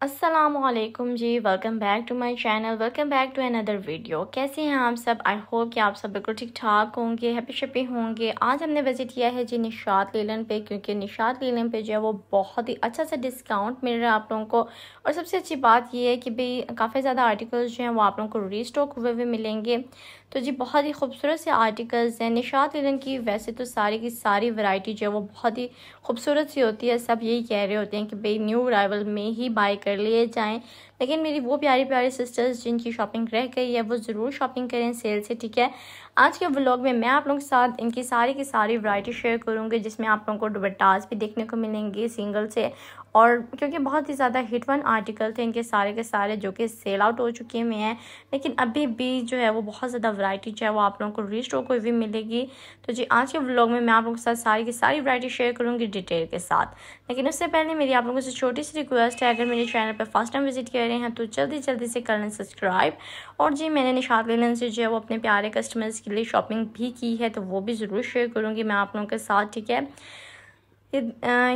असलकुम जी welcome back to my channel welcome back to another video कैसे हैं आप सब? आई होप कि आप सब बिल्कुल ठीक ठाक होंगे हैप्पी शपी होंगे। आज हमने विज़िट किया है जी निशात लीलन पे, क्योंकि निशात लीलन पे जो है वो बहुत ही अच्छा सा डिस्काउंट मिल रहा है आप लोगों को। और सबसे अच्छी बात ये है कि भाई काफ़ी ज़्यादा आर्टिकल्स जो हैं वो आप लोगों को रीस्टॉक हुए हुए मिलेंगे। तो जी बहुत ही खूबसूरत से आर्टिकल्स हैं। निशात लीलन की वैसे तो सारी की सारी वैरायटी जो है वो बहुत ही खूबसूरत सी होती है। सब यही कह रहे होते हैं कि भाई न्यू अराइवल में ही बाय कर लिए जाएँ। लेकिन मेरी वो प्यारी प्यारी सिस्टर्स जिनकी शॉपिंग रह गई है, वो ज़रूर शॉपिंग करें सेल से, ठीक है? आज के व्लॉग में मैं आप लोगों के साथ इनकी सारी की सारी वैरायटी शेयर करूँगी, जिसमें आप लोगों को दुबट्टाज भी देखने को मिलेंगे सिंगल से और क्योंकि बहुत ही ज़्यादा हिट वन आर्टिकल थे इनके सारे के सारे जो कि सेल आउट हो चुके हुए हैं, लेकिन अभी भी जो है वो बहुत ज़्यादा वैरायटी जो है वो आप लोगों को रीस्टॉक हुई भी मिलेगी। तो जी, आज के व्लॉग में मैं आप लोगों के साथ सारी की सारी वैरायटी शेयर करूँगी डिटेल के साथ। लेकिन उससे पहले मेरी आप लोगों से छोटी सी रिक्वेस्ट है, अगर मेरे चैनल पर फ़र्स्ट टाइम विज़िट कर रहे हैं तो जल्दी जल्दी से कर लें सब्सक्राइब और जी, मैंने निशात लेलन से जो है वो अपने प्यारे कस्टमर्स के लिए शॉपिंग भी की है तो वो भी ज़रूर शेयर करूँगी मैं आप लोगों के साथ, ठीक है? ये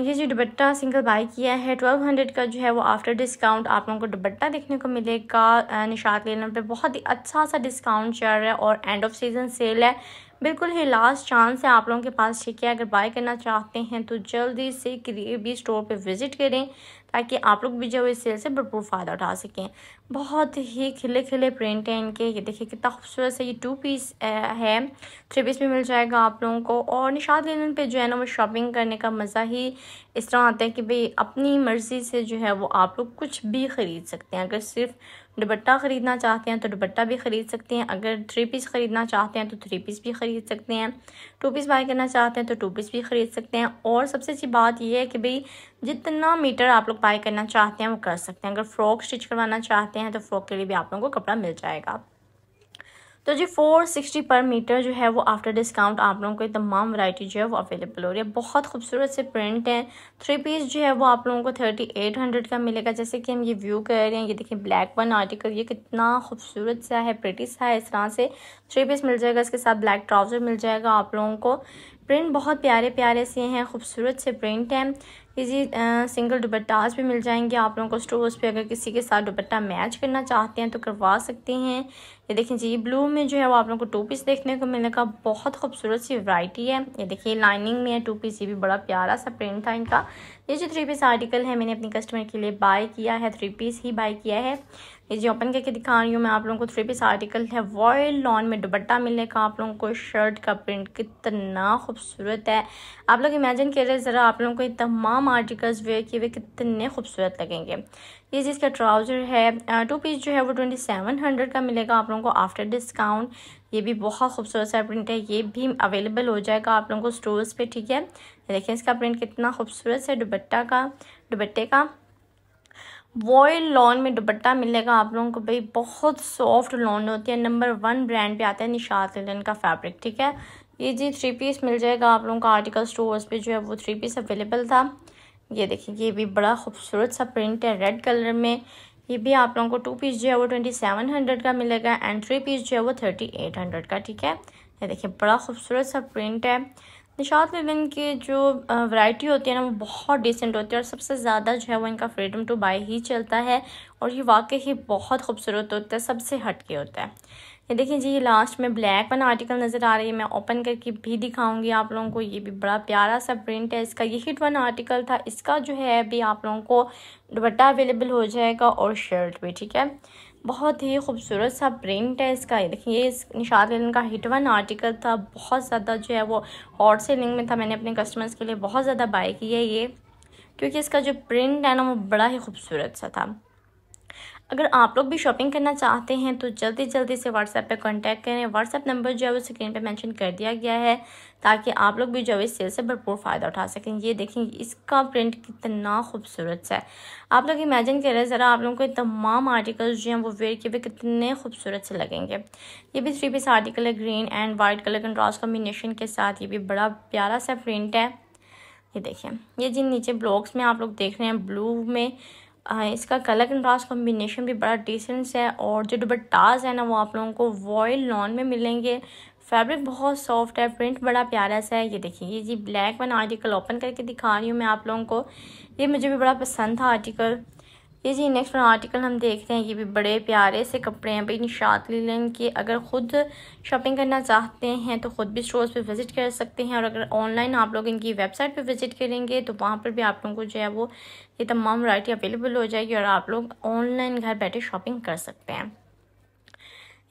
ये जो दुबट्टा सिंगल बाई किया है ट्वेल्व हंड्रेड का जो है वो आफ्टर डिस्काउंट आप लोगों को दुबट्टा देखने को मिलेगा। निशात लेने पे बहुत ही अच्छा सा डिस्काउंट चल रहा है और एंड ऑफ़ सीज़न सेल है। बिल्कुल ही लास्ट चांस है आप लोगों के पास ठीक है। अगर बाय करना चाहते हैं तो जल्दी से भी स्टोर पे विज़िट करें ताकि आप लोग भी जो इस सेल से भरपूर फ़ायदा उठा सकें। बहुत ही खिले खिले प्रिंट हैं इनके। ये देखिए कितना खूबसूरत से ये टू पीस है। थ्री पीस भी मिल जाएगा आप लोगों को। और निशाद लेन पे जो है ना वो शॉपिंग करने का मज़ा ही इस तरह आता है कि भाई अपनी मर्ज़ी से जो है वो आप लोग कुछ भी ख़रीद सकते हैं। अगर सिर्फ़ दुपट्टा ख़रीदना चाहते हैं तो दुपट्टा भी ख़रीद सकते हैं। अगर थ्री पीस ख़रीदना चाहते हैं तो थ्री पीस भी ख़रीद सकते हैं। टू पीस बाई करना चाहते हैं तो टू पीस भी ख़रीद सकते हैं। और सबसे अच्छी बात यह है कि भाई, जितना मीटर आप लोग बाई करना चाहते हैं वो कर सकते हैं। अगर फ्रॉक स्टिच करवाना चाहते हैं तो फ्रॉक के लिए भी आप लोगों को कपड़ा मिल जाएगा। तो जी फोर सिक्सटी पर मीटर जो है वो आफ्टर डिस्काउंट आप लोगों को तमाम वैरायटी जो है वो अवेलेबल हो रही है। बहुत खूबसूरत से प्रिंट हैं। थ्री पीस जो है वो आप लोगों को थर्टी एट हंड्रेड का मिलेगा। जैसे कि हम ये व्यू कर रहे हैं, ये देखिए ब्लैक वन आर्टिकल ये कितना खूबसूरत सा है प्रिटी सा है इस तरह से। थ्री पीस मिल जाएगा, इसके साथ ब्लैक ट्राउज़र मिल जाएगा आप लोगों को। प्रिंट बहुत प्यारे प्यारे से हैं, खूबसूरत से प्रिंट हैं। इजी सिंगल दुपट्टाज भी मिल जाएँगे आप लोगों को स्टोर्स पे, अगर किसी के साथ दुपट्टा मैच करना चाहते हैं तो करवा सकते हैं। ये देखें जी ब्लू में जो है वो आप लोगों को टू पीस देखने को मिलेगा बहुत खूबसूरत सी वैरायटी है। ये देखिए लाइनिंग में है टू पीस ये भी बड़ा प्यारा सा प्रिंट था इनका। ये जो थ्री पीस आर्टिकल है, मैंने अपनी कस्टमर के लिए बाय किया है थ्री पीस ही बाय किया है। ये जो ओपन करके दिखा रही हूँ मैं आप लोगों को थ्री पीस आर्टिकल है वॉयल लॉन में दुपट्टा का आप लोगों को शर्ट का प्रिंट कितना खूबसूरत है। आप लोग इमेजिन कर रहे हैं, ज़रा आप लोगों को ये तमाम आर्टिकल्स वेयर किए हुए कितने खूबसूरत लगेंगे। ये जिसका ट्राउज़र है टू पीस जो है वो ट्वेंटी सेवन हंड्रेड का मिलेगा आप लोगों को आफ्टर डिस्काउंट ये भी बहुत खूबसूरत सा प्रिंट है, ये भी अवेलेबल हो जाएगा आप लोगों को स्टोर्स पे, ठीक है? देखिए इसका प्रिंट कितना खूबसूरत है, दुपट्टा का, दुपट्टे का। वॉयल लॉन में दुपट्टा मिलेगा आप लोगों को भाई, बहुत सॉफ्ट लॉन होती है नंबर वन ब्रांड पे आता है निशात लिलन का फैब्रिक ठीक है? ये जी थ्री पीस मिल जाएगा आप लोगों को आर्टिकल स्टोर्स पे, जो है वो थ्री पीस अवेलेबल था। ये देखिए, ये भी बड़ा खूबसूरत सा प्रिंट है रेड कलर में। ये भी आप लोगों को टू पीस जो है वो ट्वेंटी सेवन हंड्रेड का मिलेगा एंड थ्री पीस जो है वो थर्टी एट हंड्रेड का, ठीक है? ये देखिए, बड़ा खूबसूरत सा प्रिंट है। निशात लिलन के जो वैरायटी होती है ना, वो बहुत डिसेंट होती है और सबसे ज़्यादा जो है वो इनका फ्रीडम टू बाई ही चलता है और ये वाकई ही बहुत खूबसूरत होता है, सबसे हट के होता है। ये देखिए जी, ये लास्ट में ब्लैक वन आर्टिकल नज़र आ रही है, मैं ओपन करके भी दिखाऊँगी आप लोगों को, ये भी बड़ा प्यारा सा प्रिंट है इसका, ये हिट वन आर्टिकल था, इसका जो है अभी आप लोगों को दुपट्टा अवेलेबल हो जाएगा और शर्ट भी, ठीक है? बहुत ही खूबसूरत सा प्रिंट है इसका। ये देखिए इस निशाद लेन का हिट वन आर्टिकल था। बहुत ज़्यादा जो है वो हॉट सेलिंग में था। मैंने अपने कस्टमर्स के लिए बहुत ज़्यादा बाई की है ये, क्योंकि इसका जो प्रिंट है ना, वो बड़ा ही खूबसूरत सा था। अगर आप लोग भी शॉपिंग करना चाहते हैं तो जल्दी जल्दी से व्हाट्सएप पे कांटेक्ट करें। व्हाट्सएप नंबर जो है वो स्क्रीन पे मेंशन कर दिया गया है, ताकि आप लोग भी जो है इस सेल से भरपूर फ़ायदा उठा सकें। ये देखें, इसका प्रिंट कितना खूबसूरत सा है। आप लोग इमेजिन करें, ज़रा आप लोगों को तमाम आर्टिकल्स जो हैं, वो वेयर किए हुए कितने खूबसूरत से लगेंगे। ये भी थ्री पीस आर्टिकल है green and white colour contrast combination के साथ। ये भी बड़ा प्यारा सा प्रिंट है। ये देखें, ये जिन नीचे ब्लॉक्स में आप लोग देख रहे हैं ब्लू में इसका कलर कंट्रास्ट कॉम्बिनेशन भी बड़ा डिसेंट है और जो दुबट्टाज है ना वो आप लोगों को वॉयल लॉन में मिलेंगे। फैब्रिक बहुत सॉफ्ट है प्रिंट बड़ा प्यारा सा है। ये देखिए, ये जी ब्लैक वन आर्टिकल ओपन करके दिखा रही हूँ मैं आप लोगों को। ये मुझे भी बड़ा पसंद था आर्टिकल ये जी नेक्स्ट आर्टिकल हम देखते हैं, ये भी बड़े प्यारे से कपड़े हैं भाई, निशात लीलन के। अगर ख़ुद शॉपिंग करना चाहते हैं तो ख़ुद भी स्टोर्स पे विज़िट कर सकते हैं। और अगर ऑनलाइन आप लोग इनकी वेबसाइट पे विज़िट करेंगे तो वहाँ पर भी आप लोगों को जो है वो ये तमाम वरायटी अवेलेबल हो जाएगी और आप लोग ऑनलाइन घर बैठे शॉपिंग कर सकते हैं।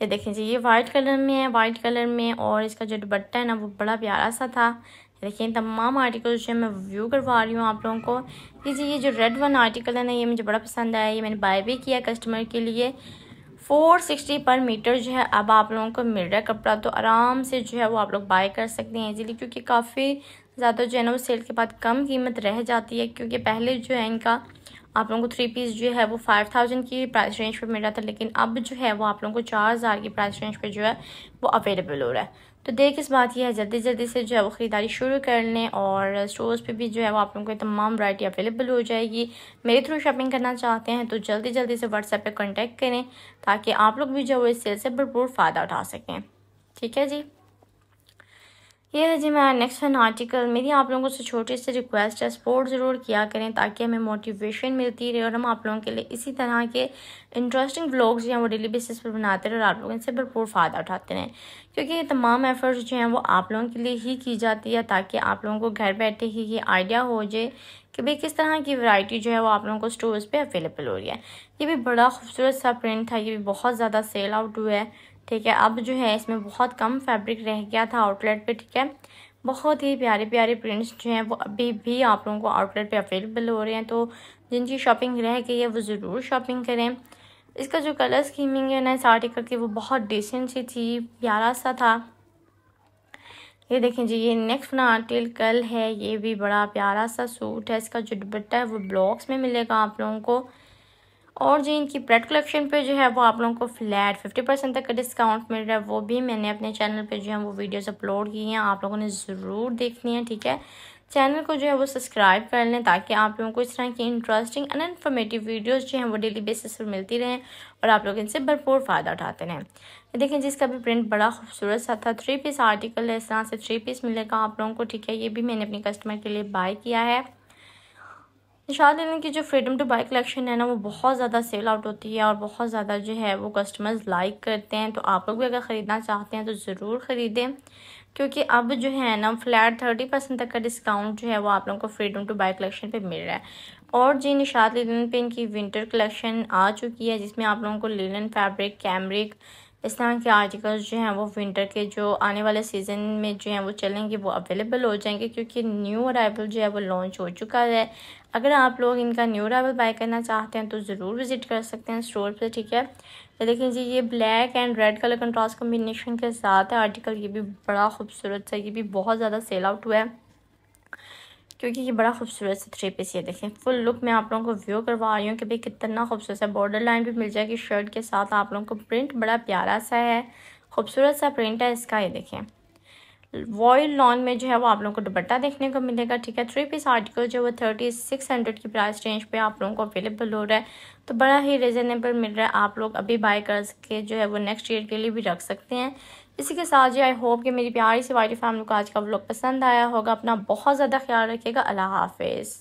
ये देखें जी, ये वाइट कलर में है वाइट कलर में और इसका जो दुपट्टा है ना, वो बड़ा प्यारा सा था। देखिए, इन तमाम आर्टिकल जो मैं व्यू करवा रही हूँ आप लोगों को। देखिए, ये जो रेड वन आर्टिकल है ना, ये मुझे बड़ा पसंद आया। ये मैंने बाय भी किया कस्टमर के लिए। फोर सिक्सटी पर मीटर जो है, अब आप लोगों को मिल रहा है कपड़ा। तो आराम से जो है, वो आप लोग बाय कर सकते हैं इजीली क्योंकि काफ़ी ज़्यादा जो है ना, वो सेल के बाद कम कीमत रह जाती है, क्योंकि पहले जो है इनका आप लोगों को थ्री पीस जो है वो फाइव थाउज़ेंड की प्राइस रेंज पे मिल रहा था, लेकिन अब जो है वो आप लोगों को चार हज़ार की प्राइस रेंज पे जो है वो अवेलेबल हो रहा है। तो देख, इस बात यह है, जल्दी जल्दी से जो है वो ख़रीदारी शुरू कर लें और स्टोर्स पे भी जो है वो आप लोगों को तमाम वरायटी अवेलेबल हो जाएगी। मेरे थ्रू शॉपिंग करना चाहते हैं तो जल्दी जल्दी से व्हाट्सएप पे कांटेक्ट करें ताकि आप लोग भी जो है इस सेल से भरपूर फ़ायदा उठा सकें। ठीक है जी? ये है जी मेरा नेक्स्ट वन आर्टिकल मेरी आप लोगों से छोटी सी रिक्वेस्ट है सपोर्ट ज़रूर किया करें ताकि हमें मोटिवेशन मिलती रहे और हम आप लोगों के लिए इसी तरह के इंटरेस्टिंग ब्लॉग्स जो हैं वो डेली बेसिस पर बनाते रहे और आप लोग इनसे भरपूर फ़ायदा उठाते रहें। क्योंकि ये तमाम एफ़र्ट्स जो हैं वो आप लोगों के लिए ही की जाती है ताकि आप लोगों को घर बैठे ही ये आइडिया हो जाए कि भाई किस तरह की वैरायटी जो है वो आप लोगों को स्टोर्स पे अवेलेबल हो रही है। ये भी बड़ा खूबसूरत सा प्रिंट था, ये भी बहुत ज़्यादा सेल आउट हुआ है। ठीक है? अब जो है, इसमें बहुत कम फैब्रिक रह गया था आउटलेट पे, ठीक है? बहुत ही प्यारे प्यारे प्रिंट्स जो हैं, वो अभी भी आप लोगों को आउटलेट पे अवेलेबल हो रहे हैं। तो जिनकी शॉपिंग रह गई है, वो ज़रूर शॉपिंग करें। इसका जो कलर स्कीमिंग है ना, इस आर्टिकल की, वो बहुत डिसेंट सी थी, प्यारा सा था। ये देखें जी, ये नेक्स्ट आर्टिकल है, ये भी बड़ा प्यारा सा सूट है। इसका जो दुपट्टा है, वो ब्लॉक्स में मिलेगा आप लोगों को। और जो इनकी ब्रेड कलेक्शन पे जो है वो आप लोगों को फ्लैट फिफ्टी परसेंट तक का डिस्काउंट मिल रहा है, वो भी मैंने अपने चैनल पे जो है वो वीडियोस अपलोड की हैं, आप लोगों ने ज़रूर देखनी है, ठीक है? चैनल को जो है वो सब्सक्राइब कर लें ताकि आप लोगों को इस तरह की इंटरेस्टिंग एंड इन्फॉर्मेटिव वीडियोस जो हैं वो डेली बेसिस पर मिलती रहें और आप लोग इनसे भरपूर फ़ायदा उठाते रहें। देखें जिसका भी प्रिंट बड़ा खूबसूरत सा था थ्री पीस आर्टिकल है, इस तरह से थ्री पीस मिलेगा आप लोगों को, ठीक है? ये भी मैंने अपने कस्टमर के लिए बाय किया है। निशाद लेने की जो फ्रीडम टू बाई कलेक्शन है ना, वो बहुत ज़्यादा सेल आउट होती है और बहुत ज़्यादा जो है वो कस्टमर्स लाइक करते हैं। तो आप लोग भी अगर ख़रीदना चाहते हैं तो ज़रूर ख़रीदें, क्योंकि अब जो है ना फ्लैट थर्टी परसेंट तक का डिस्काउंट जो है वो आप लोगों को फ्रीडम टू बाई कलेक्शन पे मिल रहा है। और जी, निशाद लिनन पे इनकी विंटर कलेक्शन आ चुकी है, जिसमें आप लोगों को लिनन फैब्रिक कैमरिक इस तरह के आर्टिकल्स जो हैं, वो विंटर के जो आने वाले सीज़न में जो हैं, वो चलेंगे, वो अवेलेबल हो जाएँगे क्योंकि न्यू अराइवल जो है, वो लॉन्च हो चुका है। अगर आप लोग इनका न्यू अराइवल बाय करना चाहते हैं तो ज़रूर विज़िट कर सकते हैं स्टोर पर ठीक है? तो देखिए जी, ये black and red colour contrast combination के साथ है आर्टिकल ये भी बड़ा खूबसूरत है ये भी बहुत ज़्यादा सेल आउट हुआ है। क्योंकि ये बड़ा खूबसूरत सा थ्री पीस ये देखें। फुल लुक मैं आप लोगों को व्यू करवा रही हूँ कि भाई कितना खूबसूरत है बॉर्डर लाइन भी मिल जाएगी शर्ट के साथ आप लोगों को प्रिंट बड़ा प्यारा सा है। खूबसूरत सा प्रिंट है इसका, ये देखें। वॉयल लॉन में जो है वो आप लोगों को दुपट्टा देखने को मिलेगा, ठीक है? थ्री पीस आर्टिकल जो वो थर्टी सिक्स हंड्रेड की प्राइस रेंज पे आप लोगों को अवेलेबल हो रहा है। तो बड़ा ही रिजनेबल मिल रहा है। आप लोग अभी बाय कर सके जो है वो नेक्स्ट ईयर के लिए भी रख सकते हैं। इसी के साथ जी आई होप कि मेरी प्यारी सी वाइटी फैमिली को आज का व्लॉग पसंद आया होगा। अपना बहुत ज़्यादा ख्याल रखिएगा। अल्लाह हाफिज़।